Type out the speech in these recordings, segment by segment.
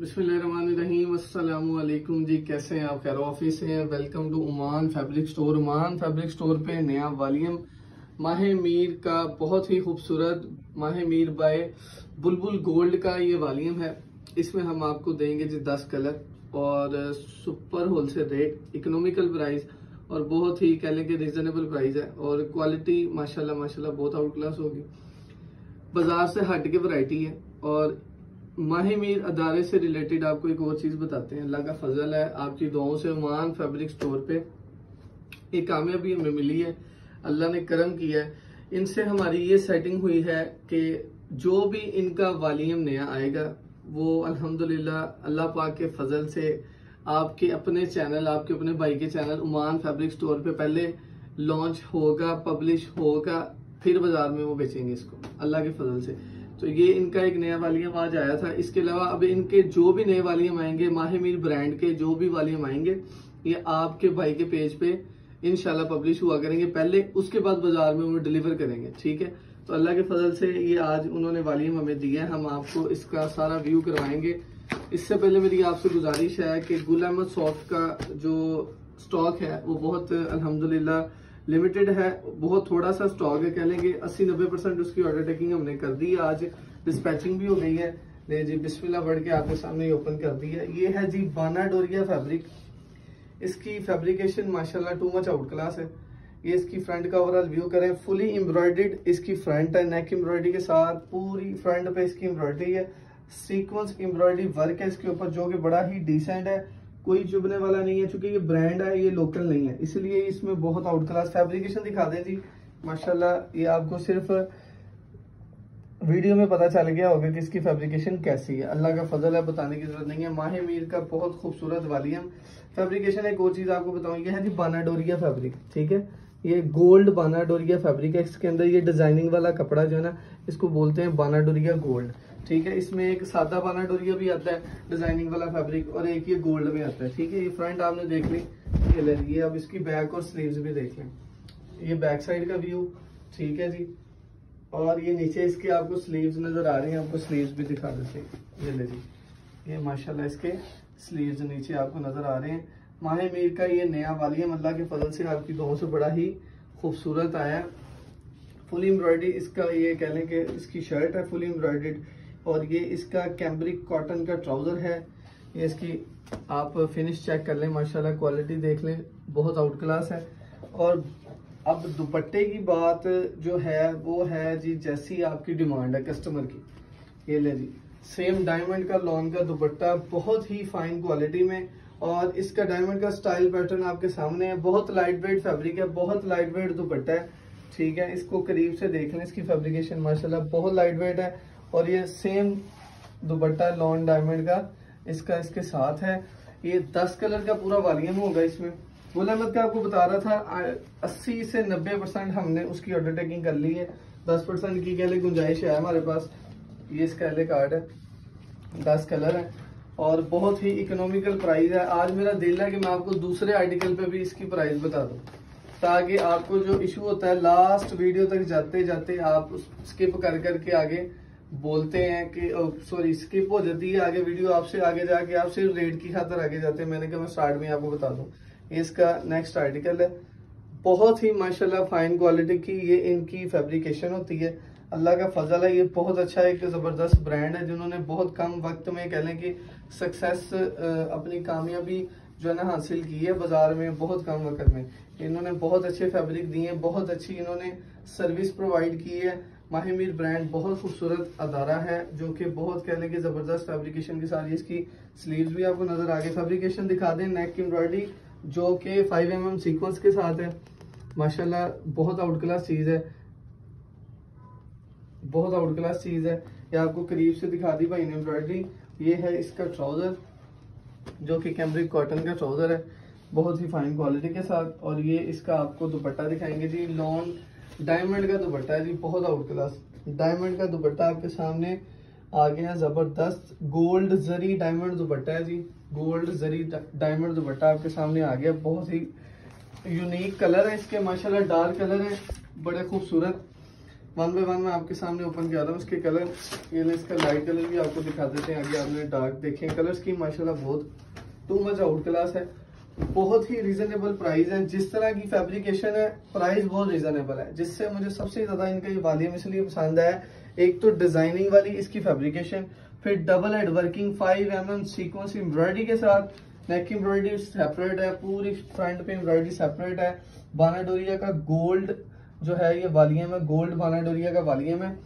अस्सलाम जी, कैसे हैं आप? खैर ऑफ़िस हैं। Welcome to Uman fabric store Uman fabric store पे नया वॉल्यूम माह मीर का बहुत ही खूबसूरत, माह मीर बाय बुलबुल गोल्ड का ये वॉल्यूम है। इसमें हम आपको देंगे जी दस कलर और super wholesale rate economical price और बहुत ही कह लें कि रिजनेबल प्राइस है और क्वालिटी माशाल्लाह माशाल्लाह बहुत आउट क्लास होगी। बाज़ार से हट के वैरायटी है और माही मीर अदारे से रिलेटेड आपको एक और चीज़ बताते हैं। अल्लाह का फजल है। आपकी दुआओं से मान फैब्रिक स्टोर पे एक कामयाबी हमें मिली है। अल्लाह ने करम किया है। इनसे हमारी ये सेटिंग हुई है कि जो भी इनका वालीम नया आएगा, वो अल्हम्दुलिल्लाह अल्लाह पाक के फजल से आपके अपने चैनल आपके अपने भाई के चैनल उमान फैब्रिक स्टोर पे पहले लॉन्च होगा पब्लिश होगा, फिर बाज़ार में वो बेचेंगे इसको, अल्लाह के फजल से। तो ये इनका एक नया वालियम आज आया था। इसके अलावा अब इनके जो भी नए वालियम आएँगे, माहिमीर ब्रांड के जो भी वालियम आएँगे, ये आपके भाई के पेज पे इनशाला पब्लिश हुआ करेंगे। पहले उसके बाद बाज़ार में उन्हें डिलीवर करेंगे, ठीक है? तो अल्लाह के फजल से ये आज उन्होंने वालियम हमें दिया है। हम आपको इसका सारा व्यू करवाएँगे। इससे पहले मेरी आपसे गुजारिश है कि गुल अहमद सॉफ्ट का जो स्टॉक है, वो बहुत, अल्हम्दुलिल्लाह लिमिटेड है, बहुत थोड़ा सा स्टॉक है, कह लेंगे अस्सी नब्बे परसेंट उसकी ऑर्डर टेकिंग हमने कर दी आज डिस्पैचिंग भी हो गई है। ले जी, बिस्मिल्लाह बढ़ के आपके सामने ओपन कर दी है। ये है जी बाना डोरिया फैब्रिक इसकी फैब्रिकेशन माशाल्लाह टू मच आउट क्लास है। ये इसकी फ्रंट का ओवरऑल व्यू करें। फुली एम्ब्रॉयडेड इसकी फ्रंट है। नेक एम्ब्रॉयडरी के साथ पूरी फ्रंट पे इसकी एम्ब्रॉयडरी है। सीक्वेंस एम्ब्रॉयडरी वर्क है इसके ऊपर, जो कि बड़ा ही डिसेंट है। कोई चुभने वाला नहीं है, चूँकि ये ब्रांड है, ये लोकल नहीं है। इसलिए इसमें बहुत आउट क्लास फैब्रिकेशन दिखा दें जी। माशाल्लाह, ये आपको सिर्फ़ वीडियो में पता चल गया होगा कि इसकी फैब्रिकेशन कैसी है। अल्लाह का फजल है, बताने की ज़रूरत नहीं है। माह मीर का बहुत खूबसूरत वाली वालियम फैब्रिकेशन एक और चीज़ आपको बताऊँगी है जी बानाडोरिया फैब्रिक ठीक है? ये गोल्ड बानाडोरिया फैब्रिक है। इसके अंदर ये डिज़ाइनिंग वाला कपड़ा जो है ना इसको बोलते हैं बानाडोरिया गोल्ड। ठीक है, इसमें एक सादा बाना डोरिया भी आता है, डिज़ाइनिंग वाला फैब्रिक, और एक ये गोल्ड में आता है। ठीक है, ये फ्रंट आपने देख ली, ये ले ये अब इसकी बैक और स्लीव्स भी देख लें। ये बैक साइड का व्यू, ठीक है जी। और ये नीचे इसके आपको स्लीव्स नज़र आ रही हैं, आपको स्लीव्स भी दिखा देते हैं। ये ले जी ये माशाल्लाह इसके स्लीव्स नीचे आपको नज़र आ रहे हैं। माह मीर का ये नया वालियम अल्लाह के फजल से आपकी दोनों से बड़ा ही खूबसूरत आया। फुल एम्ब्रॉयडरी इसका ये कह लें कि इसकी शर्ट है फुल एम्ब्रॉयडेड और ये इसका कैम्ब्रिक कॉटन का ट्राउज़र है। ये इसकी आप फिनिश चेक कर लें, माशाल्लाह क्वालिटी देख लें, बहुत आउट क्लास है। और अब दुपट्टे की बात जो है, वो है जी जैसी आपकी डिमांड है कस्टमर की। ये ले जी सेम डायमंड का लॉन्ग का दुपट्टा, बहुत ही फाइन क्वालिटी में और इसका डायमंड का स्टाइल पैटर्न आपके सामने है। बहुत लाइट वेट फैब्रिक है, बहुत लाइट वेट दुपट्टा है। ठीक है, इसको करीब से देख लें, इसकी फैब्रिकेशन माशाल्लाह बहुत लाइट वेट है और ये सेम दुपट्टा लॉन डायमंड का इसका इसके साथ है। ये दस कलर का पूरा वालियम होगा इसमें। गुल अहमद का आपको बता रहा था अस्सी से नब्बे परसेंट हमने उसकी ऑर्डर टेकिंग कर ली है। दस परसेंट की कहले गुंजाइश है हमारे पास। ये इसका एल कार्ड है। दस कलर है और बहुत ही इकोनॉमिकल प्राइस है। आज मेरा दिल है कि मैं आपको दूसरे आर्टिकल पे भी इसकी प्राइस बता दूँ। ताकि आपको जो इशू होता है लास्ट वीडियो तक जाते जाते आप स्किप कर करके आगे बोलते हैं कि सॉरी स्किप हो जाती है, आगे वीडियो आपसे आगे जाके आप सिर्फ़ रेट की खातर आगे जाते हैं। मैंने कहा, मैं स्टार्ट में आपको बता दूँ। इसका नेक्स्ट आर्टिकल है। बहुत ही माशाल्लाह फाइन क्वालिटी की ये इनकी फैब्रिकेशन होती है। अल्लाह का फजल है, ये बहुत अच्छा एक ज़बरदस्त ब्रांड है जिन्होंने बहुत कम वक्त में, कह लें कि सक्सेस अपनी कामयाबी जो है ना हासिल की है बाज़ार में, बहुत कम वक्त में। इन्होंने बहुत अच्छे फैब्रिक दिए बहुत अच्छी इन्होंने सर्विस प्रोवाइड की है। माहिमीर ब्रांड बहुत खूबसूरत अदारा है, जो कि बहुत कहने की ज़बरदस्त फैब्रिकेशन के साथ इसकी स्लीव्स भी आपको नज़र आ गए फैब्रिकेशन दिखा दें नेक की एम्ब्रॉयडरी जो कि 5 एम एम सीक्वेंस के साथ है। माशाल्लाह, बहुत आउट क्लास चीज़ है। बहुत आउट क्लास चीज़ है। ये आपको करीब से दिखा दी भाई एम्ब्रॉयडरी ये है इसका ट्राउज़र जो कि कैम्ब्रिक कॉटन का ट्राउज़र है। बहुत ही फाइन क्वालिटी के साथ और ये इसका आपको दुपट्टा दिखाएँगे जी लॉन्ग डायमंड का दुपट्टा है जी, बहुत आउट क्लास डायमंड का दुपट्टा आपके सामने आ गया ज़बरदस्त। गोल्ड जरी डायमंड दुपट्टा है जी। गोल्ड जरी डायमंड दुपट्टा आपके सामने आ गया। बहुत ही यूनिक कलर है इसके, माशाल्लाह डार्क कलर है, बड़े खूबसूरत। वन बाय वन मैं आपके सामने ओपन रहा हूँ इसके कलर ये ना इसका लाइट कलर भी आपको दिखा देते हैं। आगे आपने डार्क देखे कलर की माशाल्लाह बहुत टू मच आउट क्लास है। बहुत ही रीजनेबल प्राइस है। जिस तरह की फैब्रिकेशन है प्राइस बहुत रीजनेबल है। जिससे मुझे सबसे ज़्यादा इनका ये वॉल्यूम इसलिए पसंद है। एक तो डिज़ाइनिंग वाली इसकी फैब्रिकेशन फिर double head working five M M sequence embroidery के साथ। नेक एम्ब्रॉयडरी सेपरेट है, पूरी फ्रंट पे एम्ब्रॉयडरी सेपरेट है। बाना डोरिया का गोल्ड जो है, ये वालियम है गोल्ड बाना डोरिया का वालियम है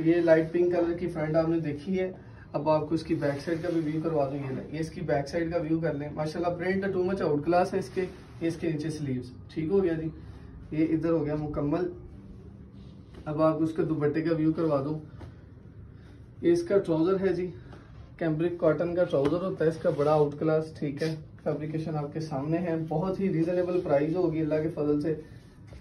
ये लाइट पिंक कलर की फ्रंट आपने देखी है। अब आपको इसकी बैक साइड का भी व्यू करवा दूँ, ये ये इसकी बैक साइड का व्यू कर लें। माशाल्लाह print too much out class है इसके। ये इसके नीचे स्लीव्स ठीक हो गया जी? ये इधर हो गया मुकम्मल। अब आप उसके दुपट्टे का व्यू करवा दूँ। ये इसका ट्राउज़र है जी। कैम्ब्रिक कॉटन का ट्राउज़र होता है इसका, बड़ा आउट क्लास ठीक है। फेब्रिकेशन आपके सामने है। बहुत ही रिजनेबल प्राइस होगी, अल्लाह के फजल से।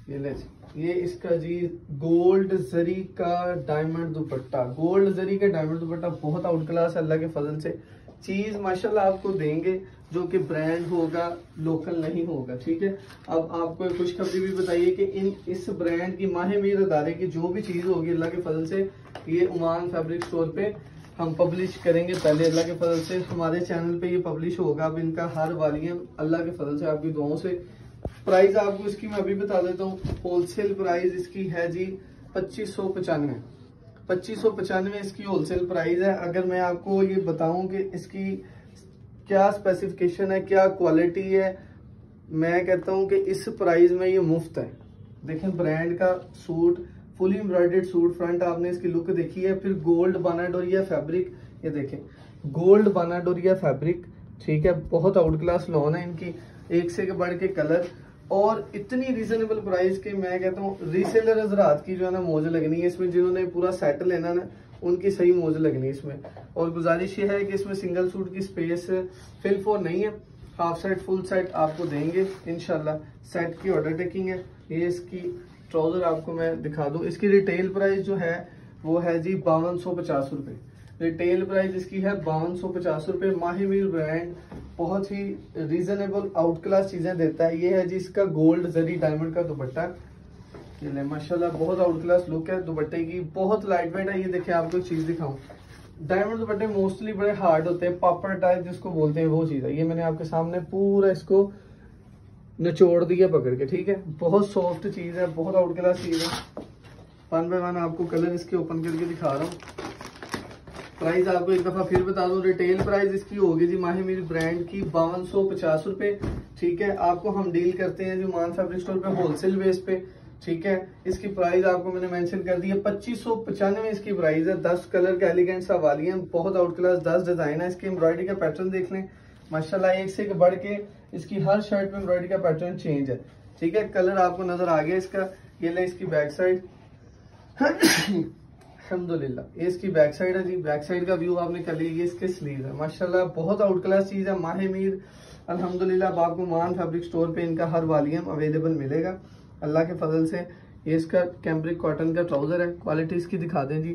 ये ले ये इसका जी गोल्ड जरी का डायमंड दुपट्टा। गोल्ड जरी का डायमंड दुपट्टा बहुत आउट क्लास है, अल्लाह के फजल से। चीज़ माशाल्लाह आपको देंगे, जो कि ब्रांड होगा लोकल नहीं होगा, ठीक है? अब आपको खुशखबरी भी बताइए कि इन इस ब्रांड की माह मीर अदारे की जो भी चीज़ होगी, अल्लाह के फजल से, ये उमान फैब्रिक स्टोर पे हम पब्लिश करेंगे पहले, अल्लाह के फजल से। हमारे चैनल पे ये पब्लिश होगा। अब इनका हर वालियम अल्लाह के फजल से आपकी दुआओं से प्राइस आपको इसकी मैं अभी बता देता हूँ होलसेल प्राइस इसकी है जी पच्चीस सौ पचानवे। पच्चीस सौ पचानवे इसकी होलसेल प्राइस है। अगर मैं आपको ये बताऊँ कि इसकी क्या स्पेसिफिकेशन है, क्या क्वालिटी है, मैं कहता हूँ कि इस प्राइस में ये मुफ़्त है। देखें ब्रांड का suit fully embroidered suit front आपने इसकी लुक देखी है, फिर गोल्ड बानाडोरिया फैब्रिक ये देखें। गोल्ड बानाडोरिया फैब्रिक ठीक है, बहुत आउट क्लास लॉन है इनकी। एक से बढ़ के कलर और इतनी रीजनेबल प्राइस के मैं कहता हूँ रीसेलर हजरात की जो है ना, मौज लगनी है इसमें, जिन्होंने पूरा सेट लेना ना, उनकी सही मौज लगनी है इसमें। और गुजारिश ये है कि इसमें सिंगल सूट की स्पेस फिल फोर नहीं है। हाफ़ सेट फुल सेट आपको देंगे इनशाला सेट की ऑर्डर टेकिंग है। ये इसकी ट्राउज़र आपको मैं दिखा दूँ। इसकी रिटेल प्राइस जो है, वो है जी बावन सौ पचास रुपये रिटेल प्राइस इसकी है बावन सौ पचास रुपये माहिमीर ब्रांड बहुत ही रीजनेबल आउट क्लास चीज़ें देता है। ये है जी इसका गोल्ड जरी डायमंड का दुपट्टा। ये माशाल्लाह, बहुत आउट क्लास लुक है। दुपट्टे की बहुत लाइट वेट है। ये देखिए, आपको एक चीज़ दिखाऊँ। डायमंड दुपट्टे मोस्टली बड़े हार्ड होते हैं, पापड़ टाइप जिसको बोलते हैं, वो चीज़ है। ये मैंने आपके सामने पूरा इसको निचोड़ दिया पकड़ के, ठीक है? बहुत सॉफ्ट चीज़ है, बहुत आउट क्लास चीज़ है। वन बाय वन आपको कलर इसके ओपन करके दिखा रहा हूँ। प्राइस आपको एक दफ़ा फिर बता दूँ रिटेल प्राइस इसकी होगी जी माही मेरी ब्रांड की बावन सौ पचास रुपए। ठीक है, आपको हम डील करते हैं जो मान फैब्रिक स्टोर पे होलसेल बेस पे। ठीक है, इसकी प्राइस आपको मैंने मेंशन कर दी है, पच्चीस सौ पचानवे इसकी प्राइस है। दस कलर के एलिगेंट सा वाली है, बहुत आउट क्लास दस डिज़ाइन है। इसकी एम्ब्रॉयडरी का पैटर्न देख लें। माशाल्लाह, एक से एक बढ़ के इसकी हर शर्ट में एम्ब्रॉयडरी का पैटर्न चेंज है। ठीक है कलर आपको नज़र आ गया इसका। ये ले इसकी बैक साइड अल्हम्दुलिल्लाह। ये इसकी बैक साइड है जी। बैक साइड का व्यू आपने कर लिया, ये इसके स्लीव है। माशाल्लाह, बहुत आउट क्लास चीज़ है। माह मीर, अल्हम्दुलिल्लाह आपको मान फैब्रिक स्टोर पे इनका हर वालियम अवेलेबल मिलेगा। अल्लाह के फजल से, ये इसका कैम्ब्रिक कॉटन का ट्राउज़र है। क्वालिटी इसकी दिखा दें जी,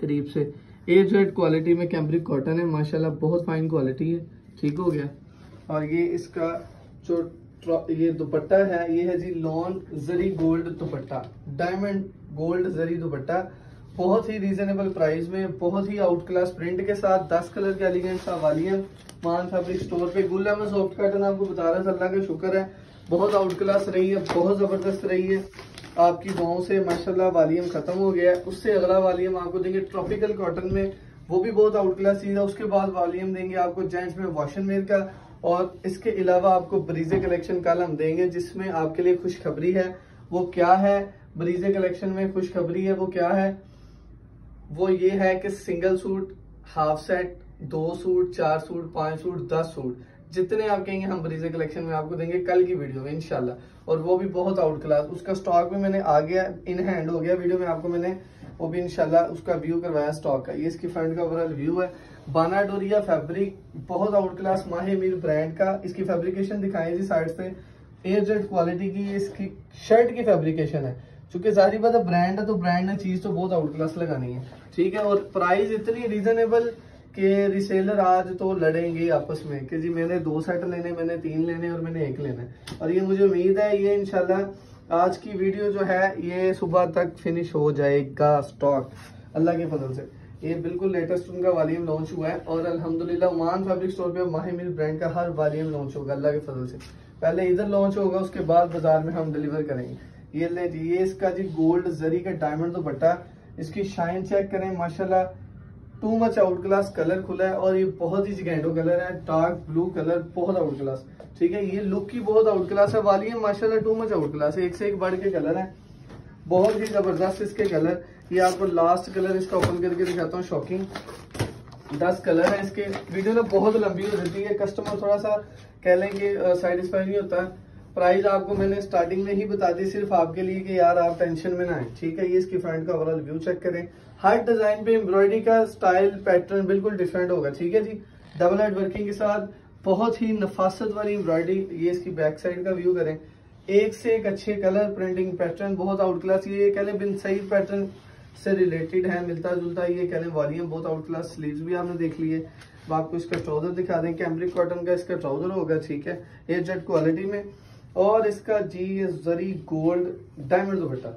करीब से। ए जेड क्वालिटी में कैम्ब्रिक कॉटन है। माशाल्लाह, बहुत फाइन क्वालिटी है। ठीक हो गया। और ये इसका जो ये दुपट्टा है, ये है जी lawn zari gold dupatta. Diamond gold zari dupatta. बहुत ही रीजनेबल प्राइस में, बहुत ही आउट क्लास प्रिंट के साथ 10 कलर के एलिगेंट सा वालियम मान फैब्रिक स्टोर पे, गुल में सॉफ्ट पैटर्न आपको बता रहा है अल्लाह का शुक्र है। बहुत आउट क्लास रही है, बहुत ज़बरदस्त रही है। आपकी गाँव से, माशाल्लाह वालियम खत्म हो गया है। उससे अगला वालियम आपको देंगे ट्रॉपिकल कॉटन में। वो भी बहुत आउट क्लास चीज़ है। उसके बाद वालियम देंगे आपको जेंट्स में वॉशन मेर का। और इसके अलावा आपको ब्रीजे कलेक्शन कल हम देंगे, जिसमें आपके लिए खुशखबरी है। वो क्या है? ब्रीजे कलेक्शन में खुशखबरी है, वो क्या है? वो ये है कि सिंगल सूट हाफ़ सेट दो सूट चार सूट पाँच सूट दस सूट जितने आप कहेंगे हम ब्रीजे कलेक्शन में आपको देंगे कल की वीडियो में इनशाला और वो भी बहुत आउट क्लास उसका स्टॉक भी मैंने आ गया इन हैंड हो गया वीडियो में आपको मैंने, वो भी इनशाला उसका व्यू करवाया स्टॉक का। ये इसकी फ्रंट का ओवरऑल व्यू है। बाना डोरिया फैब्रिक बहुत आउट क्लास माहे मीर ब्रांड का। इसकी फैब्रिकेशन दिखाई जी साइड से। एयर क्वालिटी की, इसकी शर्ट की फैब्रिकेशन है। क्योंकि सारी बात है ब्रांड है तो ब्रांड ने चीज़ तो बहुत आउट क्लास लगानी है। ठीक है, और प्राइस इतनी रीजनेबल कि रिसेलर आज तो लड़ेंगे आपस में कि जी मैंने दो सेट लेने, मैंने तीन लेने और मैंने एक लेना है। और ये मुझे उम्मीद है, ये इनशाला आज की वीडियो जो है, ये सुबह तक फिनिश हो जाएगा स्टॉक अल्लाह के फजल से। ये बिल्कुल लेटेस्ट उनका वालीम लॉन्च हुआ है और अल्हम्दुलिल्लाह ओमान फैब्रिक स्टोर पे माहिमिल ब्रांड का हर वालीम लॉन्च होगा, अल्लाह के फजल से। पहले इधर लॉन्च होगा, उसके बाद बाज़ार में हम डिलीवर करेंगे। ये ले जी, ये इसका जी गोल्ड जरी का डायमंड दुपट्टा, इसकी शाइन चेक करें, माशाल्लाह too much out class colour खुला है और ये बहुत ही जिगेंडो कलर है डार्क ब्लू कलर बहुत आउट क्लास ठीक है? ये लुक की बहुत आउट क्लास है, वाली है, माशाल्लाह टू मच आउट क्लास है, एक से एक बढ़ के कलर है। बहुत ही ज़बरदस्त इसके कलर ये आपको लास्ट कलर इसका ओपन करके दिखाता हूँ शॉकिंग दस कलर है इसके वीडियो ना बहुत लंबी हो जाती है कस्टमर थोड़ा सा कह लेंगे सेटिस्फाई नहीं होता। प्राइस आपको मैंने स्टार्टिंग में ही बता दी, सिर्फ़ आपके लिए कि यार आप टेंशन में ना आए, ठीक है? ये इसकी फ्रंट का ओवरऑल व्यू चेक करें। हर डिज़ाइन पे एम्ब्रॉयडरी का स्टाइल पैटर्न बिल्कुल डिफरेंट होगा, ठीक है जी? डबल हेड वर्किंग के साथ बहुत ही नफासत वाली एम्ब्रॉयडरी ये इसकी बैक साइड का व्यू करें। एक से एक अच्छे कलर प्रिंटिंग पैटर्न बहुत आउट क्लास ये कह लें बिन सही पैटर्न से रिलेटेड है, मिलता जुलता ये कह लें वॉल्यूम बहुत आउट क्लास स्लीव्स भी आपने देख लिए। आपको इसका ट्राउज़र दिखा दें कैम्ब्रिक कॉटन का इसका ट्राउज़र होगा, ठीक है? ए जेड क्वालिटी में। और इसका जी zari gold diamond dupatta.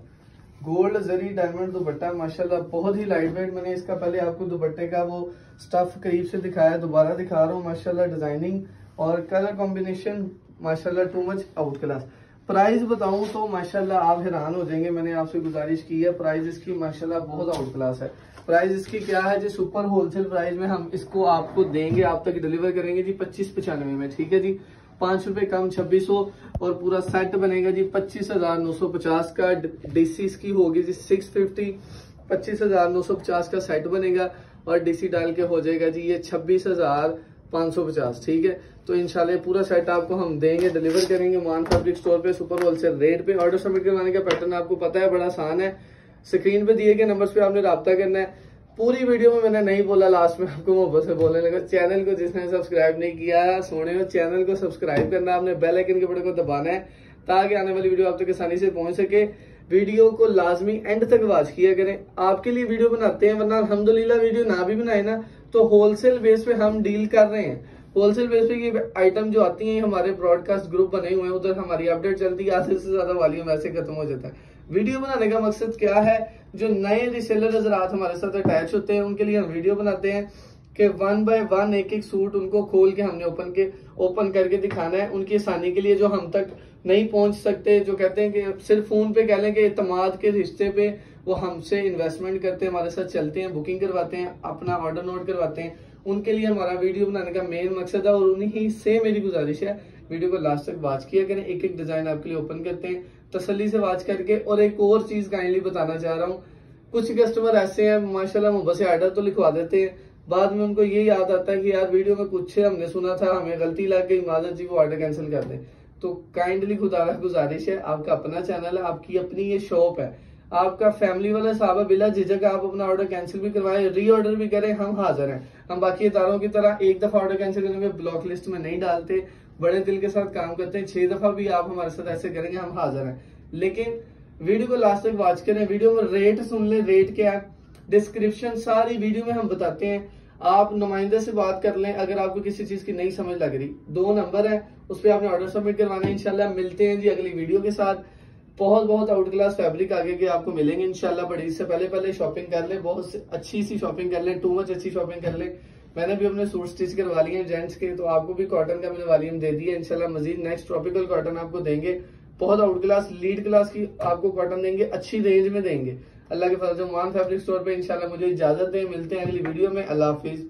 Gold zari diamond dupatta, माशाल्लाह, बहुत ही लाइट वेट मैंने इसका पहले आपको दुपट्टे का वो स्टफ़ करीब से दिखाया, दोबारा दिखा रहा हूँ, माशाल्लाह डिज़ाइनिंग और कलर कॉम्बिनेशन माशाल्लाह too much out class price बताऊँ तो माशाल्लाह, आप हैरान हो जाएँगे, मैंने आपसे गुजारिश की है प्राइस इसकी, माशाल्लाह, बहुत आउट क्लास है। प्राइस इसकी क्या है, जी सुपर होलसेल प्राइस में हम इसको आपको देंगे, आप तक डिलीवर करेंगे, जी, पच्चीस पचानवे में, ठीक है जी? पाँच रुपए कम छब्बीस सौ और पूरा सेट बनेगा जी पच्चीस हज़ार नौ सौ पचास का डीसी इसकी होगी जी सिक्स फिफ्टी पच्चीस हज़ार नौ सौ पचास का सेट बनेगा और डीसी डाल के हो जाएगा जी ये छब्बीस हज़ार पाँच सौ पचास, ठीक है? तो इंशाल्लाह पूरा सेट आपको हम देंगे डिलीवर करेंगे मान फैब्रिक स्टोर पे सुपर होलसेल रेट पे। ऑर्डर सबमिट करवाने का पैटर्न आपको पता है, बड़ा आसान है। स्क्रीन पे दिए गए नंबर पे आपने रब्ता करना है। पूरी वीडियो में मैंने नहीं बोला लास्ट में आपको मोहब्बत से बोलने लगा। चैनल को जिसने सब्सक्राइब नहीं किया, सोने हो चैनल को सब्सक्राइब करना, आपने बेल आइकन के बटन को दबाना है, ताकि आने वाली वीडियो आप तक आसानी से पहुँच सके। वीडियो को लाजमी एंड तक वॉच किया करें। आपके लिए वीडियो बनाते हैं, वरना अलहमदुल्ला वीडियो ना भी बनाए ना तो होलसेल बेस पे हम डील कर रहे हैं। होलसेल बेस पे ये आइटम जो आती हैं हमारे ब्रॉडकास्ट ग्रुप बने हुए हैं, उधर हमारी अपडेट चलती है, आधे से ज़्यादा वॉल्यूम ऐसे खत्म हो जाता है। वीडियो बनाने का मकसद क्या है? जो नए रिसेलर हजरात हमारे साथ अटैच होते हैं, उनके लिए हम वीडियो बनाते हैं कि वन बाय वन एक एक सूट उनको खोल के हमने ओपन के ओपन करके दिखाना है। उनकी आसानी के लिए जो हम तक नहीं पहुँच सकते, जो कहते हैं कि सिर्फ़ फ़ोन पे कह लें कि इतमाद के रिश्ते पे वो हमसे इन्वेस्टमेंट करते हैं, हमारे साथ चलते हैं बुकिंग करवाते हैं, अपना ऑर्डर नोट करवाते हैं। उनके लिए हमारा वीडियो बनाने का मेन मकसद है और उन्हीं से मेरी गुजारिश है वीडियो को लास्ट तक वॉच किया करें एक एक डिज़ाइन आपके लिए ओपन करते हैं। तसली से वॉच करके और एक और चीज़ काइंडली बताना चाह रहा हूँ। कुछ कस्टमर ऐसे हैं, माशाल्लाह मुंबई से ऑर्डर तो लिखवा देते हैं। बाद में उनको ये याद आता है कि यार वीडियो में कुछ है हमने सुना था, हमें गलती लग गई माजर जी वो ऑर्डर कैंसिल कर दें। तो काइंडली खुदा गुजारिश है, आपका अपना चैनल है, आपकी अपनी ये शॉप है। आपका फैमिली वाला साहब है बिला झिझक आप अपना ऑर्डर कैंसिल भी करवाए री ऑर्डर भी करें, हम हाजिर हैं। हम बाकी इतारों की तरह एक दफ़ा ऑर्डर कैंसिल करने में ब्लॉक लिस्ट में नहीं डालते। बड़े दिल के साथ काम करते हैं। छह दफ़ा भी आप हमारे साथ ऐसे करेंगे, हम हाजिर हैं। लेकिन वीडियो को लास्ट तक वॉच करें। वीडियो में रेट सुन ले रेट क्या है। डिस्क्रिप्शन सारी वीडियो में हम बताते हैं। आप नुमाइंदे से बात कर लें। अगर आपको किसी चीज़ की नहीं समझ लग रही, दो नंबर है, उस पर आपने ऑर्डर सबमिट करवाना है, इंशाल्लाह मिलते हैं जी अगली वीडियो के साथ। बहुत बहुत आउट क्लास फैब्रिक आगे के आपको मिलेंगे इनशाला बड़ी। इससे पहले पहले शॉपिंग कर ले, बहुत अच्छी सी शॉपिंग कर ले टू मच अच्छी शॉपिंग कर ले। मैंने भी अपने सूट स्टिच करवा लिए जेंट्स के तो आपको भी कॉटन का मैंने वालीम दे दिया इनशाला मजीद नेक्स्ट ट्रॉपिकल कॉटन आपको देंगे। बहुत आउट क्लास लीड क्लास की आपको कॉटन देंगे, अच्छी रेंज में देंगे। अल्लाह के फजल मान फैब्रिक स्टोर पर इनशाला मुझे इजाज़त दें। मिलते हैं अगली वीडियो में। अल्लाह हाफिज।